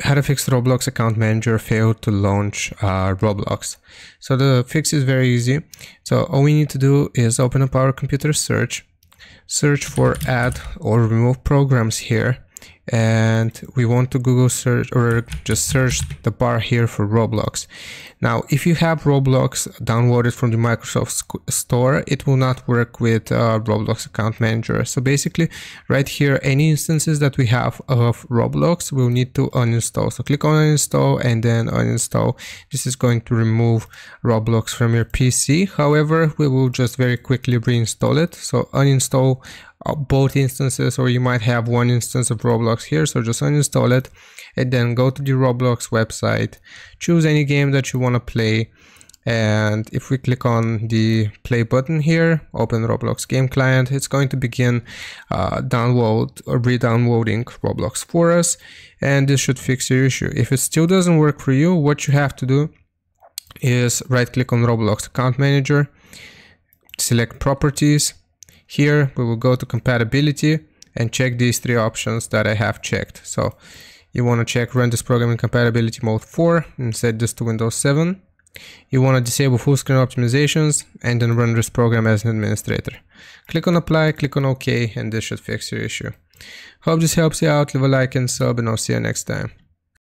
how to fix Roblox account manager failed to launch uh, Roblox. So the fix is very easy. So all we need to do is open up our computer search, search for add or remove programs here and we want to Google search or just search the bar here for Roblox. Now, if you have Roblox downloaded from the Microsoft Store, it will not work with uh, Roblox Account Manager. So basically, right here, any instances that we have of Roblox, we'll need to uninstall. So click on uninstall and then uninstall. This is going to remove Roblox from your PC. However, we will just very quickly reinstall it. So uninstall both instances or you might have one instance of Roblox here so just uninstall it and then go to the Roblox website choose any game that you want to play and if we click on the play button here open Roblox game client it's going to begin uh, download or re-downloading Roblox for us and this should fix your issue. If it still doesn't work for you what you have to do is right click on Roblox account manager select properties here we will go to compatibility and check these three options that I have checked. So you want to check run this program in compatibility mode 4 and set this to Windows 7. You want to disable full screen optimizations and then run this program as an administrator. Click on apply, click on OK and this should fix your issue. Hope this helps you out, leave a like and sub and I'll see you next time.